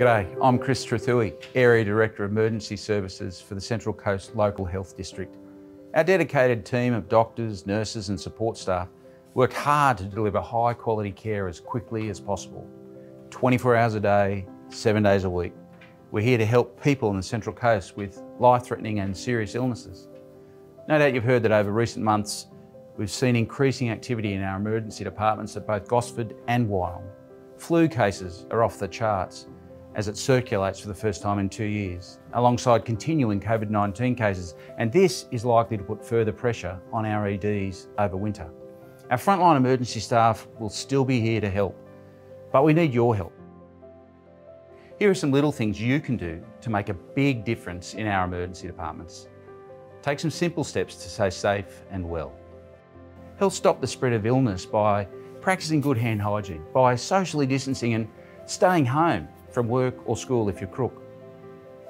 G'day, I'm Chris Trethewey, Area Director of Emergency Services for the Central Coast Local Health District. Our dedicated team of doctors, nurses and support staff worked hard to deliver high quality care as quickly as possible. 24 hours a day, seven days a week. We're here to help people in the Central Coast with life-threatening and serious illnesses. No doubt you've heard that over recent months, we've seen increasing activity in our emergency departments at both Gosford and Wyong. Flu cases are off the charts as it circulates for the first time in two years, alongside continuing COVID-19 cases, and this is likely to put further pressure on our EDs over winter. Our frontline emergency staff will still be here to help, but we need your help. Here are some little things you can do to make a big difference in our emergency departments. Take some simple steps to stay safe and well. Help stop the spread of illness by practicing good hand hygiene, by socially distancing and staying home from work or school if you're crook.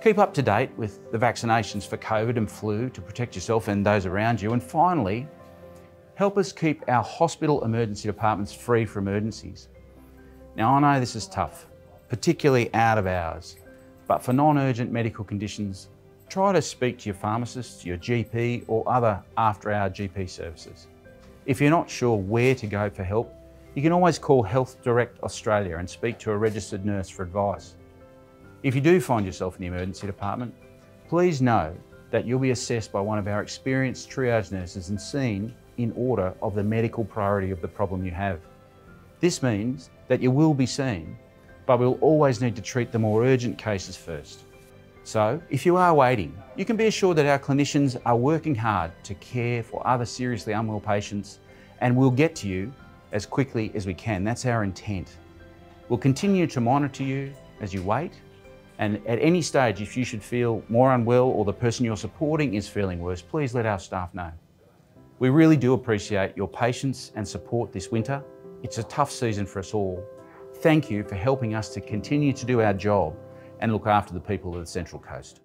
Keep up to date with the vaccinations for COVID and flu to protect yourself and those around you. And finally, help us keep our hospital emergency departments free for emergencies. Now, I know this is tough, particularly out of hours, but for non-urgent medical conditions, try to speak to your pharmacist, your GP or other after-hour GP services. If you're not sure where to go for help, you can always call Health Direct Australia and speak to a registered nurse for advice. If you do find yourself in the emergency department, please know that you'll be assessed by one of our experienced triage nurses and seen in order of the medical priority of the problem you have. This means that you will be seen, but we'll always need to treat the more urgent cases first. So, if you are waiting, you can be assured that our clinicians are working hard to care for other seriously unwell patients and we'll get to you as quickly as we can. That's our intent. We'll continue to monitor you as you wait, and at any stage, if you should feel more unwell or the person you're supporting is feeling worse, please let our staff know. We really do appreciate your patience and support this winter. It's a tough season for us all. Thank you for helping us to continue to do our job and look after the people of the Central Coast.